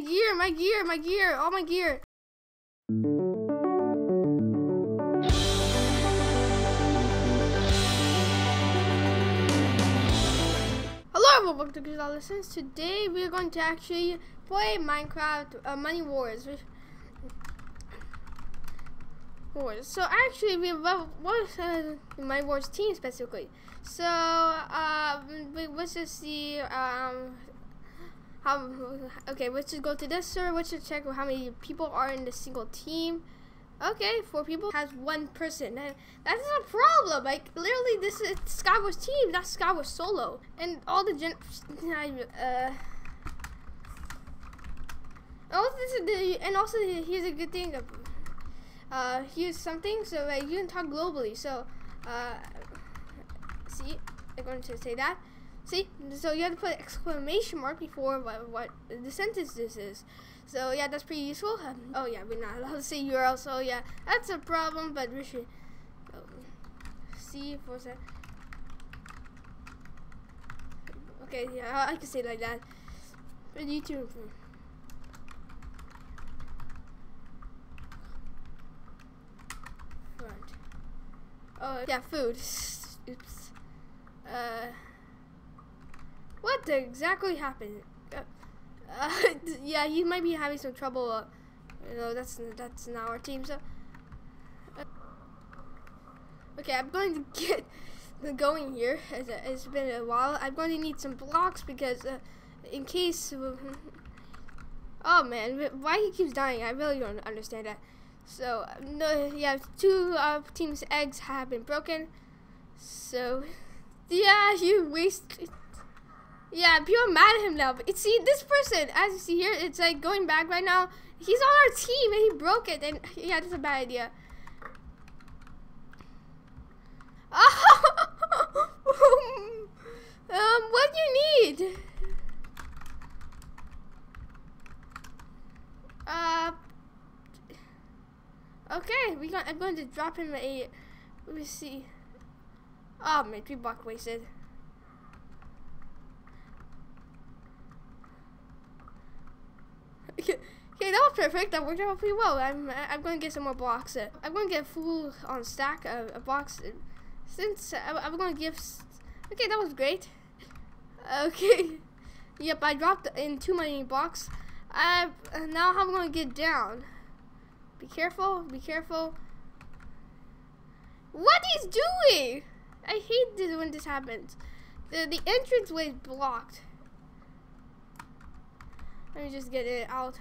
My gear, my gear, my gear, all my gear. Hello everyone, welcome to Good Lessons. Today we are going to actually play Minecraft uh, Money Wars. Wars. So actually we have what uh, Money Wars team specifically. So uh, let's just see um, how. Okay, let's just go to this server. Let's just check how many people are in the single team. Okay, four people has one person. That, that's a problem. Like literally, this is Skywars team, not Skywars solo, and all the gen. Uh, also, this is the, and also here's a good thing. Uh, here's something so like you can talk globally. So, uh, see, I'm going to say that. See, so you have to put exclamation mark before what, what the sentence this is. So yeah, that's pretty useful. Um, oh yeah, we're not allowed to say URL, so yeah, that's a problem, but we should um, see for a sec. Okay, yeah, I can say like that. But YouTube. Front. Oh yeah, food. Oops. Uh, what exactly happened? Uh, yeah, he might be having some trouble. Uh, you know, that's that's not our team. So, uh, okay, I'm going to get going here. It's been a while. I'm going to need some blocks because, uh, in case. oh man, why he keeps dying? I really don't understand that. So, no, yeah, two of uh, team's eggs have been broken. So, yeah, you waste yeah, people are mad at him now. But see, this person, as you see here, it's like going back right now. He's on our team and he broke it. And yeah, that's a bad idea. um, what do you need? Uh, okay, we got. I'm going to drop him a. Let me see. Oh man, three block wasted. Okay, that was perfect. That worked out pretty well. I'm I'm going to get some more blocks. Uh, I'm going to get full on stack of, of blocks. Uh, since I, I'm going to give. Okay, that was great. Okay. Yep, I dropped in too many blocks. I now I'm going to get down. Be careful. Be careful. What he's doing? I hate this when this happens. The the entrance way is blocked. Let me just get it out.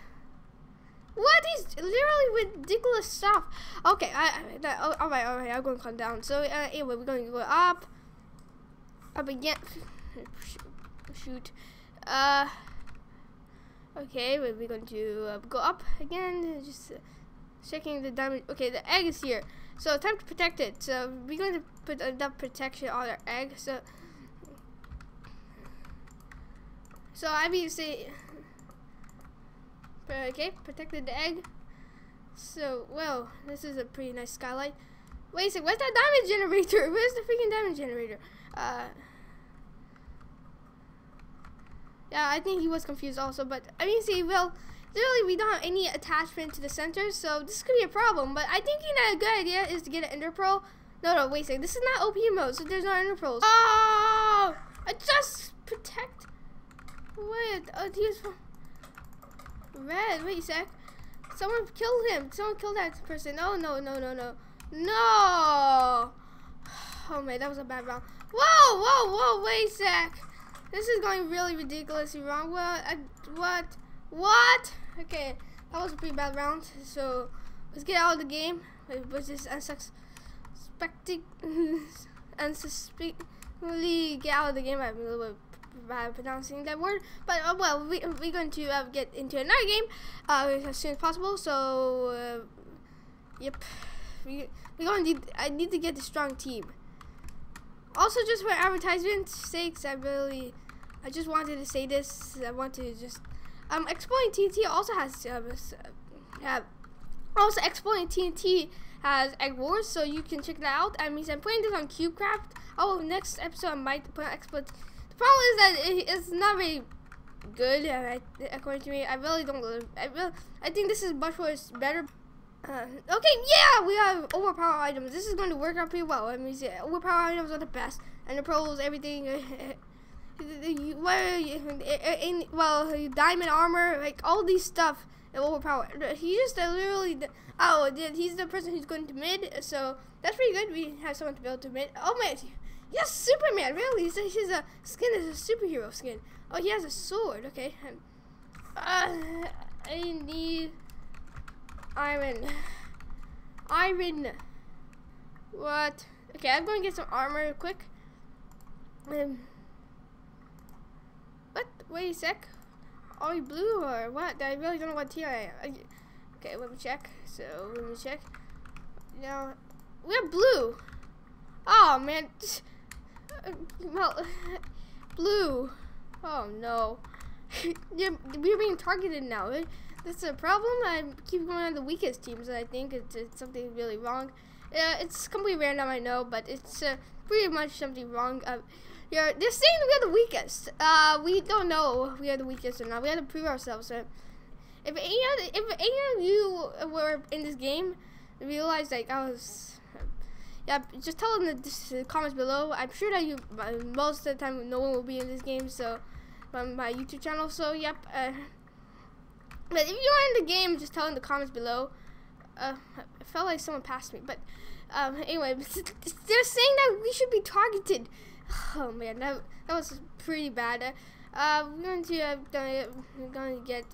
What is literally ridiculous stuff? Okay, I, I oh, all right, all right. I'm going to calm down. So uh, anyway, we're going to go up, up again. Shoot. Uh. Okay, we're going to uh, go up again. Just uh, checking the diamond. Okay, the egg is here. So time to protect it. So we're going to put enough protection on our egg. So. So I mean, say Okay, protected the egg. So, well, this is a pretty nice skylight. Wait a second, where's that diamond generator? Where's the freaking diamond generator? Uh, yeah, I think he was confused also, but I mean, see, well, literally we don't have any attachment to the center, so this could be a problem, but I think you know, a good idea is to get an ender pearl. No, no, wait a second, this is not OP mode, so there's no ender pearls. Oh! I just protect. Wait, oh, he's. Red, wait a sec. Someone killed him. Someone killed that person. Oh, no, no, no, no. No! Oh, man, that was a bad round. Whoa, whoa, whoa, wait a sec. This is going really ridiculously wrong. What? I, what? What? Okay, that was a pretty bad round. So, let's get out of the game. With this unsuspecting, unsuspectingly get out of the game. I'm a little bit bad pronouncing that word. But uh, well, we, we're going to uh, get into another game uh, as soon as possible. So, uh, yep, we we going to need. I need to get a strong team. Also, just for advertisement sakes, I really, I just wanted to say this. I want to just um, ExplodingTNT also has uh, also ExplodingTNT has Egg Wars, so you can check that out. I mean, I'm playing this on CubeCraft. Oh, next episode I might put exploit problem is that it's not very good. According to me, I really don't. I really, I think this is much worse, better. Uh, okay, yeah, we have overpower items. This is going to work out pretty well. I mean, yeah, overpower items are the best, and the pros, everything. In, well, diamond armor, like all these stuff, overpower. He just uh, literally. Oh, he's the person who's going to mid, so that's pretty good. We have someone to build to mid. Oh man, yes, Superman. Really, he's a, he's a skin is a superhero skin. Oh, he has a sword. Okay. Uh, I need iron. Iron. What? Okay, I'm going to get some armor real quick. Um. What? Wait a sec. Are we blue or what? I really don't know what tier I am. Okay, let me check. So, let me check. Now, we're blue. Oh, man. Well, blue. Oh, no. we're being targeted now. That's a problem. I keep going on the weakest teams, and I think it's, it's something really wrong. Uh, it's completely random, I know, but it's uh, pretty much something wrong. Uh, you're, they're saying we're the weakest. Uh, we don't know we are the weakest or not. We have to prove ourselves. If any of, if any of you were in this game, realize like I was, yeah, just tell in the comments below. I'm sure that you most of the time no one will be in this game, so on my YouTube channel. So yep. Uh, but if you are in the game, just tell in the comments below. Uh, I felt like someone passed me, but um, anyway, they're saying that we should be targeted. Oh man, that, that was pretty bad. Uh, we're going to uh, we're going to get.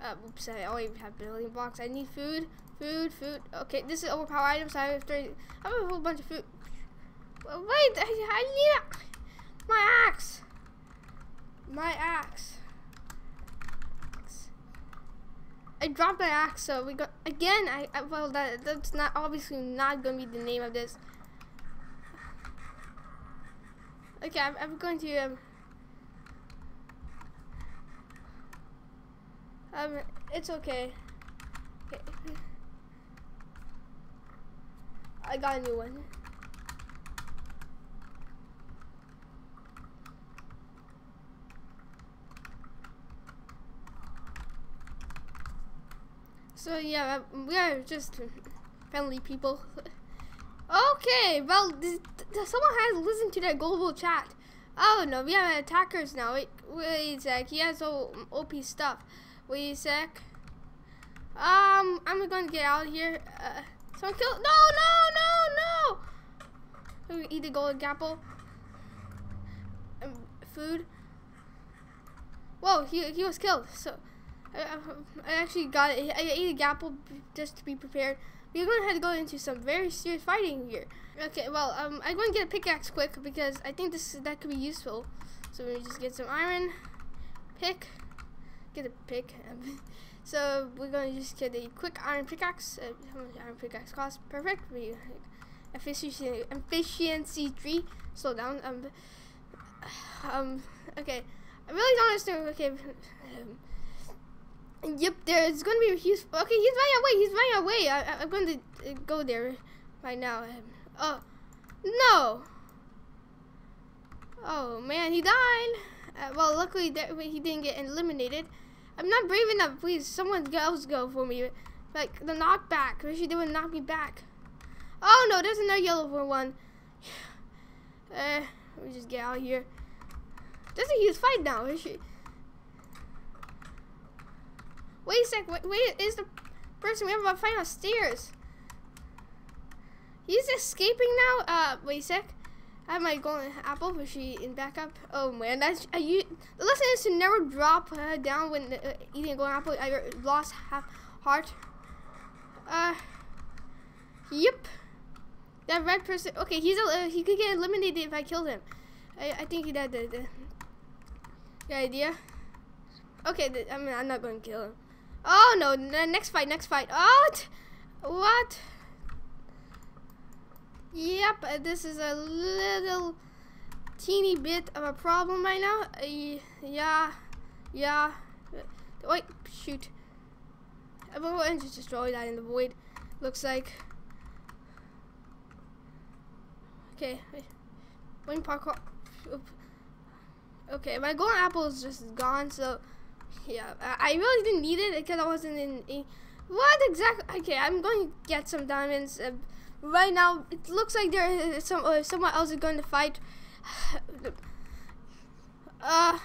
Uh, oops, I only have building blocks. I need food, food, food. Okay, this is overpower items. I have three. I have a whole bunch of food. Wait, I, I need my axe. My axe. I dropped my axe, so we got again. I, I well, that that's not obviously not gonna be the name of this. Okay, I'm, I'm going to um, um, it's okay. I got a new one. So yeah, we are just friendly people. Okay, well, someone has listened to that global chat. Oh no, we have attackers now. Wait, wait a sec. He has OP stuff. Wait a sec. Um, I'm going to get out of here. Uh, someone kill. No, no, no. Eat the golden apple. Um, food. Whoa, he he was killed. So. I, I actually got it. I ate a apple just to be prepared. We're going to have to go into some very serious fighting here. Okay, well, um, I'm going to get a pickaxe quick because I think this that could be useful. So we just get some iron, pick, get a pick. so we're going to just get a quick iron pickaxe. Uh, how much iron pickaxe cost? Perfect. We efficiency efficiency three. Slow down. Um, um. Okay. I really don't understand. Okay. Um, Yep, there's gonna be a. Okay, he's running away. He's running away. I, am going to uh, go there right now. Oh, no. Oh man, he died. Uh, well, luckily that he didn't get eliminated. I'm not brave enough. Please, someone else go for me. Like the knockback. Wish they would knock me back. Oh no, there's another yellow one. Uh, let me just get out here. There's a huge fight now. Wait a sec. Wait, wait is the person we have about to find stairs? He's escaping now. Uh, wait a sec. I have my golden apple, but she in backup. Oh man, that's uh, you. The lesson is to never drop uh, down when uh, eating a golden apple. I lost half heart. Uh, yep. That red person. Okay, he's a, uh, he could get eliminated if I killed him. I, I think he did the, the, idea. Okay, I mean I'm not going to kill him. Oh no, next fight, next fight. Oh, what? Yep, uh, this is a little teeny bit of a problem right now. Uh, yeah, yeah. Wait, shoot. I'm going to just destroy that in the void. Looks like. Okay. One parkour. Okay, my golden apple is just gone, so yeah, I, really didn't need it because I wasn't in a. What exactly? Okay, I'm going to get some diamonds. Uh, right now, it looks like there is some uh, someone else is going to fight. uh,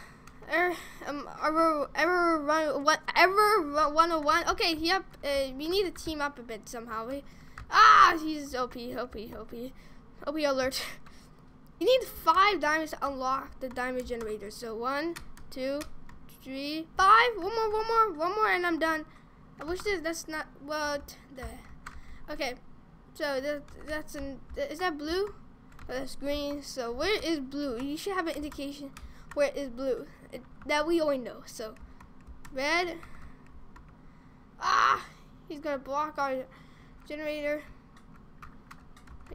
er, um, ever, ever run, what, ever run 101. Okay, yep. Uh, we need to team up a bit somehow. We, ah, he's OP, OP, OP, OP alert. you need five diamonds to unlock the diamond generator. So one, two, three, five. One more, one more, one more, and I'm done. I wish this. That's not what the. Okay, so that that's an. Is that blue? Oh, that's green. So where is blue? You should have an indication where is blue it, that we only know. So red. Ah, he's gonna block our generator.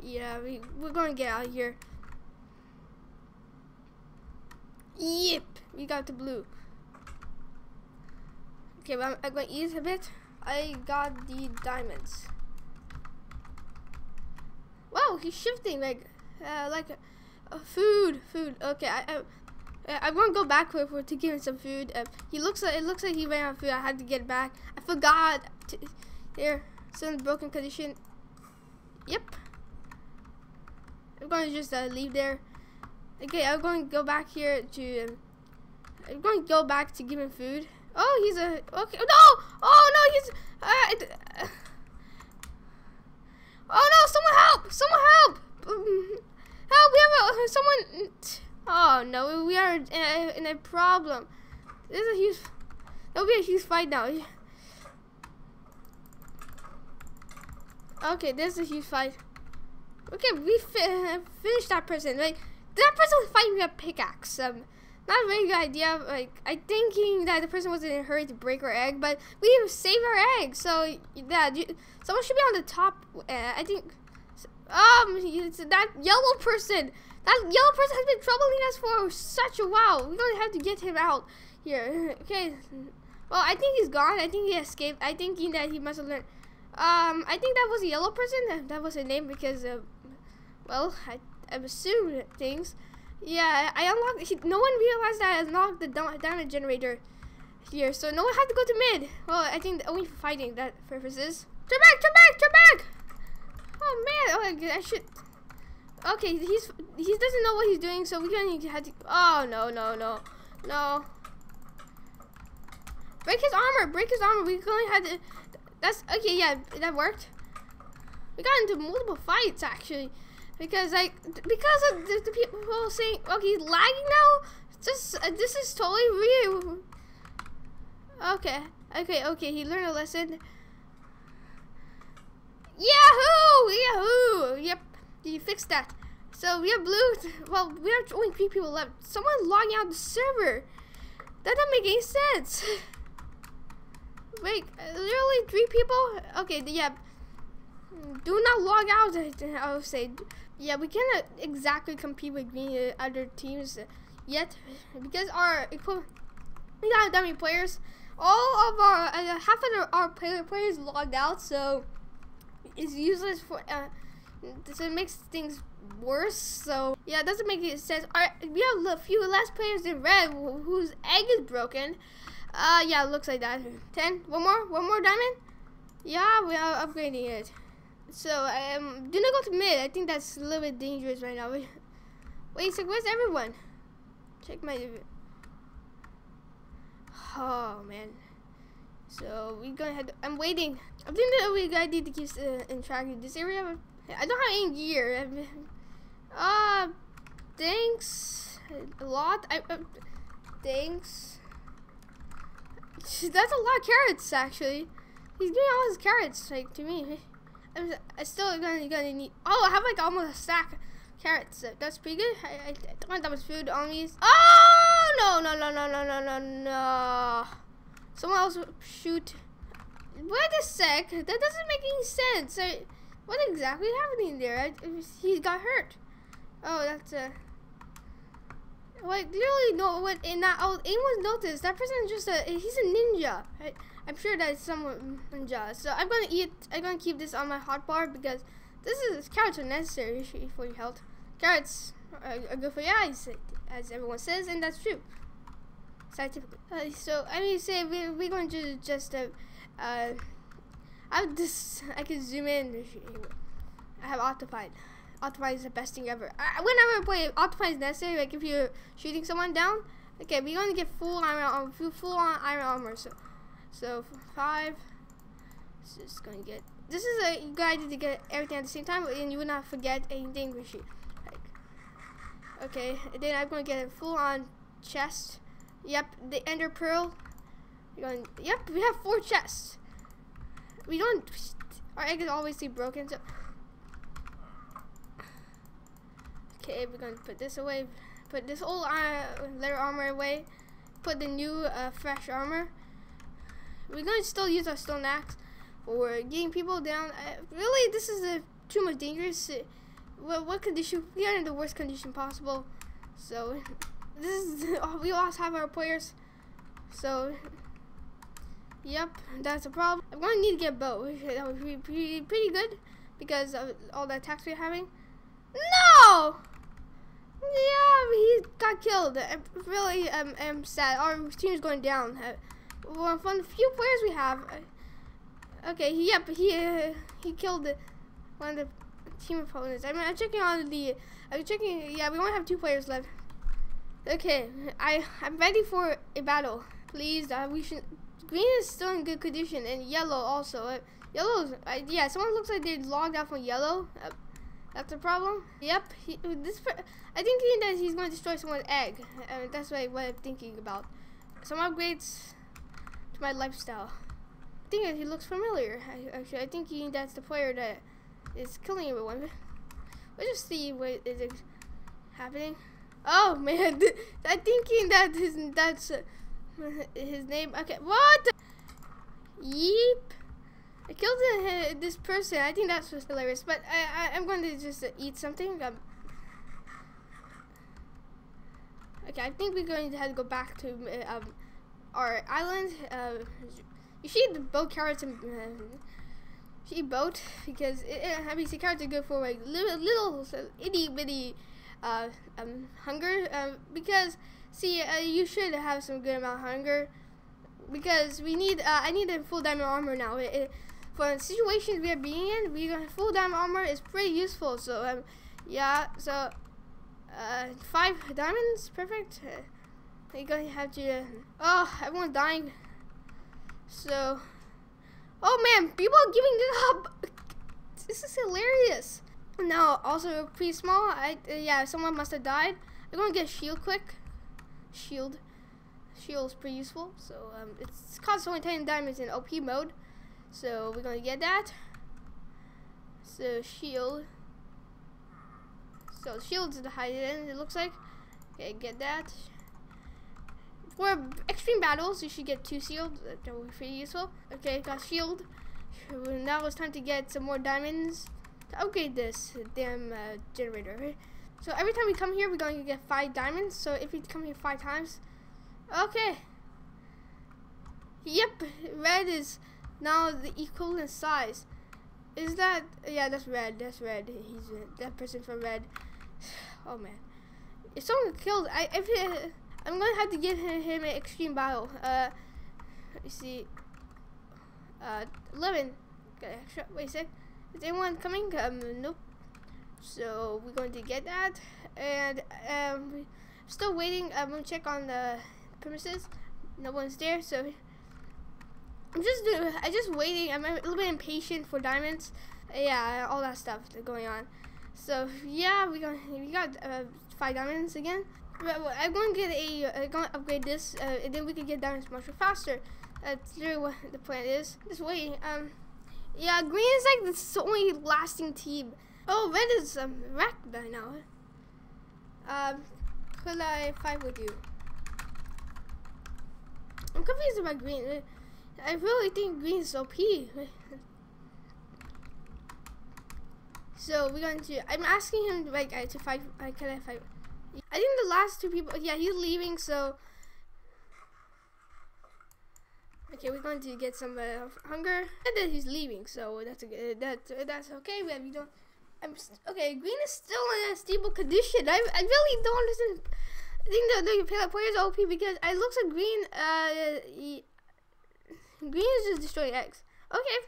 Yeah, we we're gonna get out of here. Yep, we got the blue. Okay, I'm, I'm going to eat a bit. I got the diamonds. Wow, he's shifting like, uh, like uh, food, food. Okay, I, I, I want to go back for, to give him some food. Uh, he looks like it looks like he ran out of food. I had to get back. I forgot. To, there, still in broken condition. Yep. I'm going to just uh, leave there. Okay, I'm going to go back here to. I'm going to go back to give him food. Oh, he's a okay. No! Oh no, he's. Uh, uh, oh no! Someone help! Someone help! Help! We have a someone. Oh no, we are in a, in a problem. This is a huge. There'll be a huge fight now. Okay, this is a huge fight. Okay, we fi finished that person. Like that person was fighting with a pickaxe. Um, not a very good idea. Like I thinking that the person was in a hurry to break our egg, but we saved our egg. So yeah, someone should be on the top. Uh, I think. Um, that yellow person. That yellow person has been troubling us for such a while. We're gonna have to get him out here. Okay. Well, I think he's gone. I think he escaped. I think that he must have learned. Um, I think that was a yellow person. That was a name because, uh, well, I, I assumed things. Yeah, I unlocked. He, no one realized that I unlocked the diamond generator here, so no one had to go to mid. Well, I think only for fighting that purposes. Turn back! Turn back! Turn back! Oh man! Oh, I should. Okay, he's he doesn't know what he's doing, so we're gonna have to. Oh no no no no! Break his armor! Break his armor! We only had to. That's okay. Yeah, that worked. We got into multiple fights actually. Because like because of the, the people saying okay he's lagging now. Just uh, this is totally real. Okay, okay, okay. He learned a lesson. Yahoo! Yahoo! Yep, you fixed that. So we have blue. Well, we have only three people left. Someone logging out the server. That doesn't make any sense. Wait, uh, literally three people? Okay, yeah. Do not log out. I would say yeah, we cannot exactly compete with uh, other teams yet because our we don't have that many players. All of our uh, half of our player players logged out, so it's useless for. Uh, so it makes things worse. So yeah, it doesn't make sense. Our, we have a few less players in red whose egg is broken. Uh, yeah, it looks like that. Ten. One more. One more diamond. Yeah, we are upgrading it. So um, do not go to mid. I think that's a little bit dangerous right now. Wait, so where's everyone? Check my. Oh man. So we're gonna have. To, I'm waiting. I think that we gotta need to keep uh, in track of this area. I don't have any gear. Ah, uh, thanks a lot. I uh, thanks. That's a lot of carrots actually. He's giving all his carrots like to me. I'm, I still gonna gonna need. Oh, I have like almost a stack carrots. That's pretty good. I, I, want that much food on these. Oh no no no no no no no no! Someone else shoot. Wait a sec. That doesn't make any sense. I, what exactly happening there? I, he got hurt. Oh, that's a. Like literally no. What in that? Oh, anyone noticed that person is just a. He's a ninja. Right? I'm sure that is someone ninja. So I'm gonna eat. I'm gonna keep this on my hot bar because this is carrots are necessary for your health. Carrots are, are good for your eyes. as everyone says, and that's true. Scientifically. Uh, so I mean, say we we're going to just uh, uh I have this. I can zoom in. I have Optifine. Optifine is the best thing ever. I, whenever I play Optifine is necessary, like if you're shooting someone down. Okay, we're to get full iron armor, full on iron armor. So, so five. Just gonna get. This is a good idea to get everything at the same time, and you will not forget anything. Like, okay, and then I'm gonna get a full on chest. Yep, the Ender Pearl. Going, yep, we have four chests. We don't. Our egg is obviously broken, so. Okay, we're gonna put this away. Put this old uh, leather armor away. Put the new uh, fresh armor. We're gonna still use our stone axe for getting people down. Uh, really, this is too much dangerous. Uh, what, what condition? We are in the worst condition possible. So, this is. we lost half our players. So, Yep, that's a problem. I'm going to need to get a bow. That would be pretty, pretty good because of all the attacks we're having. No! Yeah, he got killed. I really um, am sad. Our team is going down. Uh, well, from the few players we have. Uh, okay, yep, he uh, he killed one of the team opponents. I mean, I'm checking on the. I'm checking. Yeah, we only have two players left. Okay, I I'm ready for a battle. Please, uh, we should Green is still in good condition, and yellow also. Uh, yellow, uh, yeah, someone looks like they logged out from yellow. Uh, that's a problem. Yep, he, this. I think that he's going to destroy someone's egg. Uh, that's what, what I'm thinking about. Some upgrades to my lifestyle. I think he looks familiar. I, actually, I think he, that's the player that is killing everyone. Let's just see what is happening. Oh man, I'm thinking that is that's. Uh, his name. Okay, what? Yeep. I killed this person. I think that's just hilarious. But I, I am going to just eat something. Um, okay, I think we're going to have to go back to uh, um, our island. Uh, you eat the boat carrots and uh, eat boat because it, it, I mean, the carrots are good for like little, little itty bitty uh, um, hunger. Uh, because See, uh, you should have some good amount of hunger because we need. Uh, I need a full diamond armor now. It, it, for the situations we are being in, we full diamond armor is pretty useful. So um, yeah. So uh, five diamonds, perfect. Uh, you're gonna have to. oh, everyone's dying. So, oh man, people are giving up. This is hilarious. Now, also pretty small. I uh, yeah, someone must have died. I'm gonna get a shield quick shield. shield is pretty useful. So um, it's costs only 10 diamonds in OP mode. So we're gonna get that. So shield. So shield's the end it looks like. Okay, get that. For extreme battles, you should get two shields. That will be pretty useful. Okay, got shield. Now it's time to get some more diamonds to upgrade this damn uh, generator. So every time we come here, we're going to get five diamonds. So if we come here five times, okay. Yep, red is now the equivalent size. Is that, yeah, that's red, that's red. He's uh, that person from red. Oh man. If someone kills, I, if it, I'm to have to give him, him an extreme battle. Uh, you see. Uh, 11. Okay, wait a sec. Is anyone coming? Um, nope. So we're going to get that, and um, still waiting. I'm gonna check on the premises. No one's there, so I'm just. I just waiting. I'm a little bit impatient for diamonds. Yeah, all that stuff going on. So yeah, we got we got uh, five diamonds again. I'm going to get a. Going to upgrade this, uh, and then we can get diamonds much faster. That's literally what the plan is. Just waiting. Um, yeah, green is like the only lasting team. Oh, red is um, wrecked by now. Um, could I fight with you? I'm confused about green. I really think green is OP. so we're going to. I'm asking him like uh, to fight. Uh, can I fight? I think the last two people. Yeah, he's leaving. So okay, we're going to get some uh, hunger, and then he's leaving. So that's a good. That that's okay. We don't. I'm okay. Green is still in a stable condition. I, I really don't understand. I think the, the players OP because it looks like green. Uh, he, green is just destroying eggs. Okay.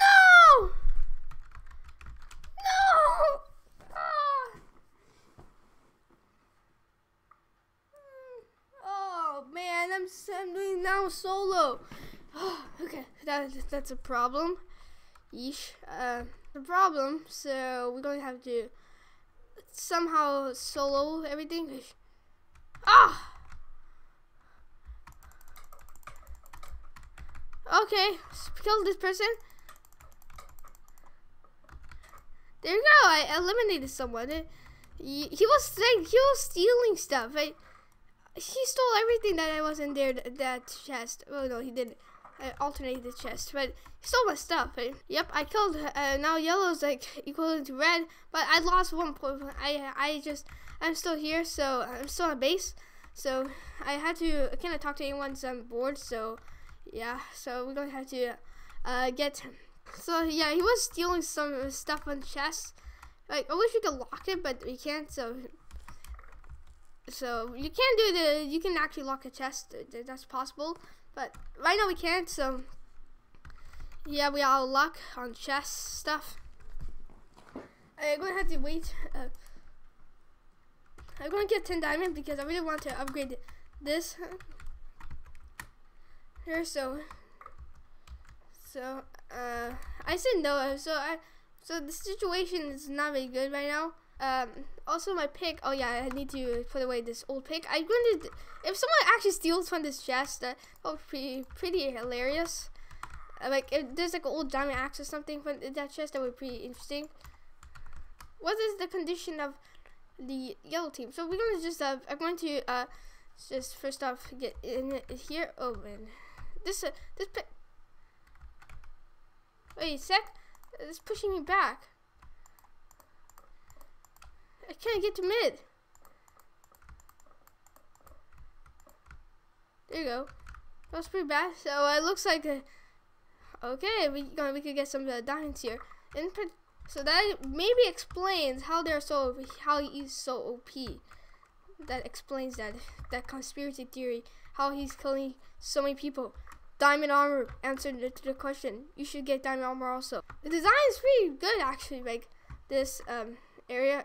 No! No! Ah. Oh man, I'm I'm doing now solo. Oh, okay, that that's a problem. Yeesh. Uh, the problem. So we're going to have to somehow solo everything. Ah. Okay, kill this person. There you go. I eliminated someone. He, was like he was stealing stuff. I, he stole everything that I was in there. That chest. Oh no, he didn't. I alternated the chest, but he stole my stuff. But, yep, I killed. Uh, now yellow's like equivalent to red, but I lost one point. I I just I'm still here, so I'm still on base. So I had to. I can't talk to anyone. So I'm bored. So yeah. So we're gonna have to uh, get him. So yeah, he was stealing some stuff on chests. Like I wish we could lock it, but we can't. So so you can do the. You can actually lock a chest. That's possible. But right now we can't, so yeah, we are luck on chest stuff. I'm gonna have to wait. Uh, I'm gonna get 10 diamond because I really want to upgrade this So, so uh, I said no. So I, so the situation is not very good right now. Um, also my pick. Oh yeah, I need to put away this old pick. I'm going to. If someone actually steals from this chest, that would be pretty hilarious. Uh, like if there's like an old diamond axe or something from that chest, that would be pretty interesting. What is the condition of the yellow team? So we're gonna just. Uh, I'm going to. Uh, just first off get in here. Oh man, this uh, this. Wait a sec. It's pushing me back. I can't get to mid. There you go. That was pretty bad. So uh, it looks like, uh, okay, we uh, we could get some uh, diamonds here. And so that maybe explains how they're so how he's so OP. That explains that that conspiracy theory. How he's killing so many people. Diamond armor answered to the question. You should get diamond armor also. The design is pretty good actually. Like this um, area.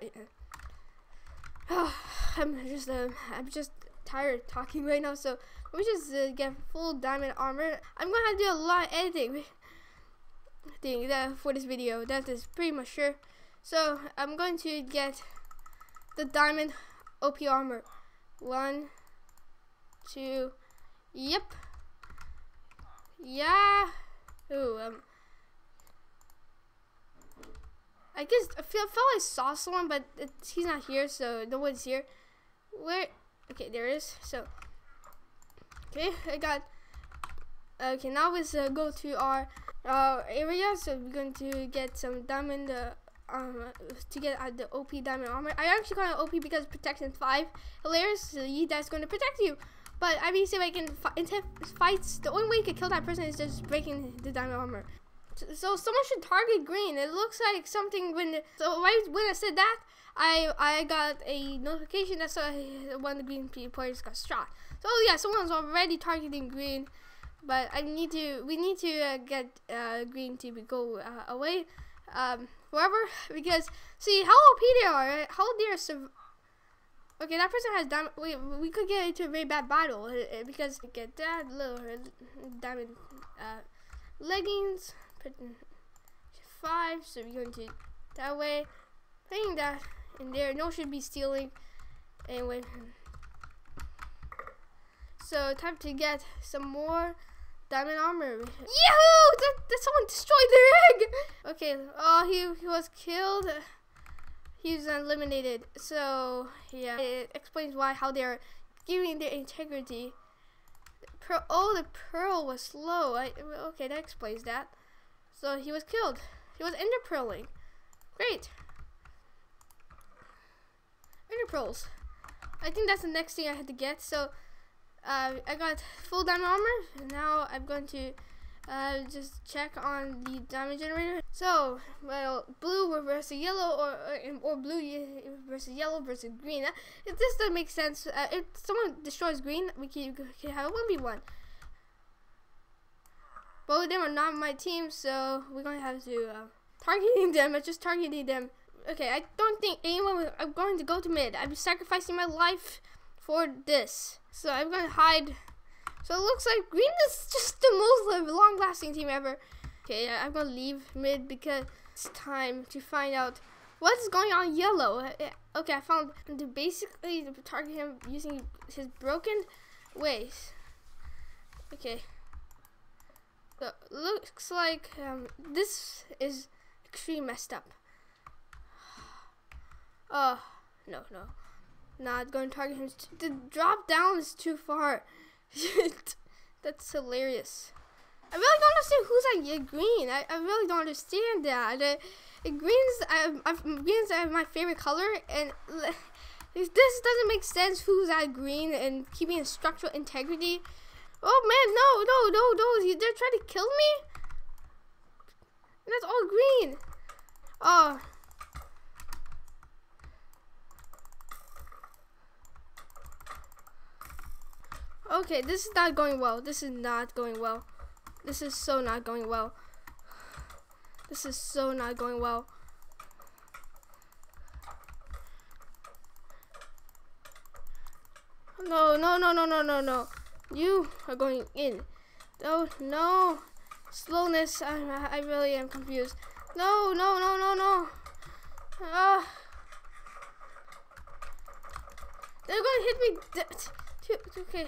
I'm just uh, I'm just tired talking right now, so let me just uh, get full diamond armor. I'm gonna have to do a lot of editing thing that for this video. That is pretty much sure. So I'm going to get the diamond OP armor. One, two, yep, yeah. Ooh, um, I guess I feel felt I saw someone, but he's not here, so no one's here. Where? Okay, there is. So, okay, I got. Okay, now let's uh, go to our uh, area. So we're going to get some diamond. Uh, um, to get uh, the OP diamond armor. I actually got an OP because protection five. Hilarious. So going to protect you. But I mean, see if I can fight, fights. The only way you can kill that person is just breaking the diamond armor. So someone should target green. It looks like something when so right when I said that, I I got a notification that one of the green players got shot. So yeah, someone's already targeting green, but I need to we need to uh, get uh, green to go uh, away, um, wherever because see how OP they are, how they're Okay, that person has diamond. We we could get into a very bad battle uh, uh, because get that little diamond uh, leggings five, so we're going to that way. Putting that in there. No should be stealing. Anyway. So time to get some more diamond armor. Yahoo! That, that someone destroyed their egg! Okay, oh he, he was killed. He was eliminated. So yeah, it explains why how they're giving their integrity. Pearl, oh, the pearl was slow. I, okay, that explains that. So he was killed. He was ender. Great. Ender pearls. I think that's the next thing I had to get. So uh, I got full diamond armor. And now I'm going to Uh, just check on the diamond generator. So, well, blue versus yellow, or or, blue versus yellow versus green. If this doesn't make sense, uh, if someone destroys green, we can, can have a one v one. Both of them are not my team, so we're gonna have to uh, targeting them. I'm just targeting them. Okay, I don't think anyone. I'm going to go to mid. I'm sacrificing my life for this. So I'm gonna hide. So it looks like green is just the most long-lasting team ever. Okay, I'm gonna leave mid because it's time to find out what's going on yellow. Uh, okay, I found to basically target him using his broken ways. Okay. So looks like um, this is extremely messed up. Oh, no, no. Not going to target him. The drop down is too far. That's hilarious. I really don't understand who's like green. I, I really don't understand that. Uh, green's I, I, green's uh, my favorite color, and this doesn't make sense. Who's at green and keeping structural integrity? Oh man, no, no, no, no! They're trying to kill me. That's all green. Oh. Okay, this is not going well. This is not going well. This is so not going well. This is so not going well. No, no, no, no, no, no, no. You are going in. Oh, no. Slowness. I, I really am confused. No, no, no, no, no. Ah. They're going to hit me. Okay.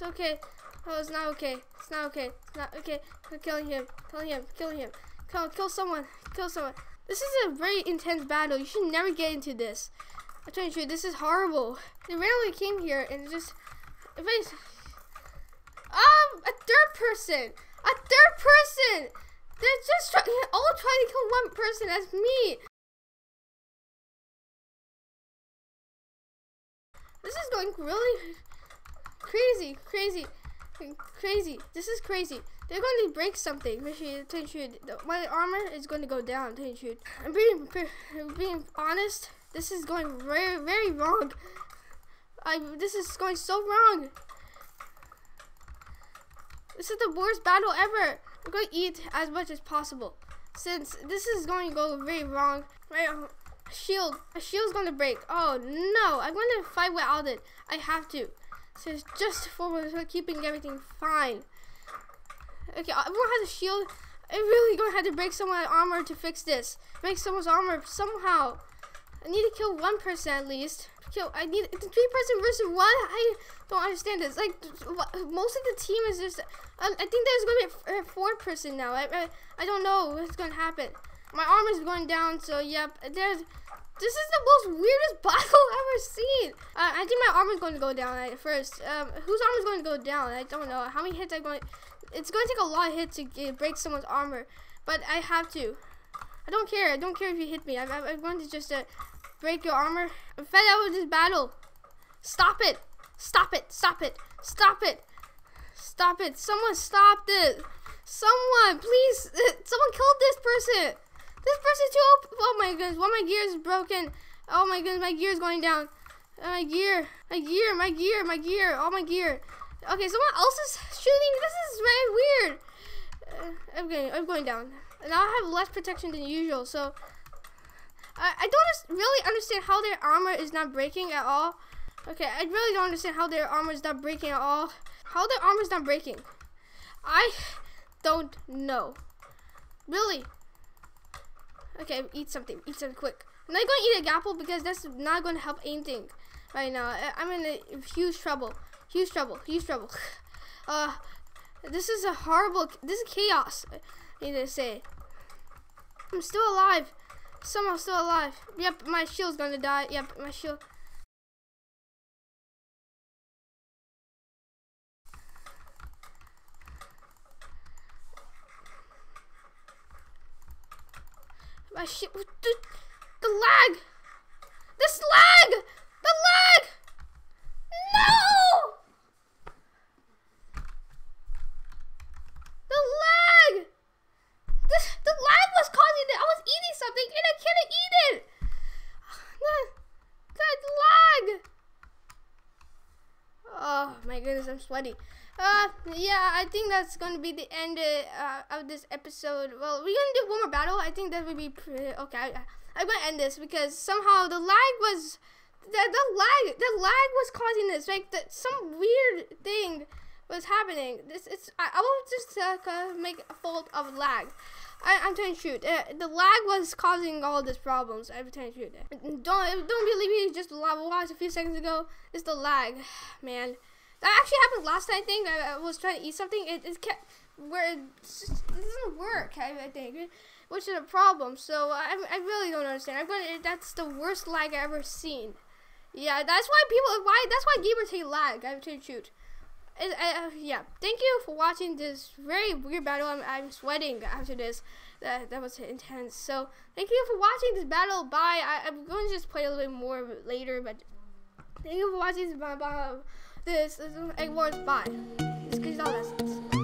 It's okay. Oh, it's not okay. It's not okay. It's not okay. I'm killing him. Killing him. Killing him. Kill, kill someone. Kill someone. This is a very intense battle. You should never get into this. I'm telling you, this is horrible. They randomly came here and just... If I, um, a third person. A third person. They're just try, all trying to kill one person. That's me. This is going really Crazy, crazy, crazy. This is crazy. They're going to break something. My armor is going to go down. I'm being, being honest. This is going very, very wrong. I, this is going so wrong. This is the worst battle ever. I'm going to eat as much as possible. Since this is going to go very wrong. My uh, shield, my shield's going to break. Oh no, I'm going to fight without it. I have to. So it's just for keeping everything fine. Okay, everyone has a shield. I'm really gonna have to break someone's armor to fix this. Break someone's armor somehow. I need to kill one person at least. Kill. I need three person versus one. I don't understand this. Like most of the team is just. Um, I think there's gonna be a four person now. I, I I don't know what's gonna happen. My armor is going down. So yep. There's this is the most weirdest battle I've ever seen. Uh, I think my armor is going to go down at first. Um, whose armor is going to go down? I don't know. How many hits are going? It's going to take a lot of hits to get, break someone's armor, but I have to. I don't care. I don't care if you hit me. I'm, I'm going to just uh, break your armor. I'm fed up with this battle. Stop it. Stop it. Stop it. Stop it. Stop it. Someone stop this. Someone, please. Someone killed this person. This person's too open. Oh my goodness, one of my gears is broken. Oh my goodness, my gear is going down. Oh, my gear, my gear, my gear, my gear, all my gear. Okay, someone else is shooting. This is very weird. Uh, I'm going, I'm going down. Now I have less protection than usual, so I, I don't really understand how their armor is not breaking at all. Okay, I really don't understand how their armor is not breaking at all. How their armor is not breaking. I don't know. Really, Okay, eat something. Eat something quick. I'm not going to eat a apple because that's not going to help anything right now. I'm in a huge trouble. Huge trouble. Huge trouble. Uh, this is a horrible. This is chaos. I need to say. I'm still alive. Somehow still alive. Yep, my shield's gonna die. Yep, my shield. my shit was the, the lag. This lag. The lag. No. The lag. This the lag was causing it. I was eating something and I can't eat it. That, lag. Oh my goodness, I'm sweaty. Uh, yeah, I think that's gonna be the end uh, of this episode. Well, we're gonna do one more battle. I think that would be pretty, okay. I, I'm gonna end this because somehow the lag was the, the lag the lag was causing this. Like that some weird thing was happening. This it's I, I will just uh, make a fault of lag. I, I'm trying to shoot. Uh, the lag was causing all these problems. I'm telling you, shoot. Don't don't believe me. Just watched a few seconds ago. It's the lag, man. That actually happened last night. I think I, I was trying to eat something. It, it kept where it, just, it doesn't work. I, I, think, which is a problem. So I, I really don't understand. I'm gonna. That's the worst lag I ever seen. Yeah, that's why people. Why that's why gamers hate lag. I'm telling you, shoot. It, uh, yeah, thank you for watching this very weird battle. I'm, I'm sweating after this. That, that was intense. So, thank you for watching this battle. Bye. I, am going to just play a little bit more later, but thank you for watching this, this, this Egg Wars. This is all this.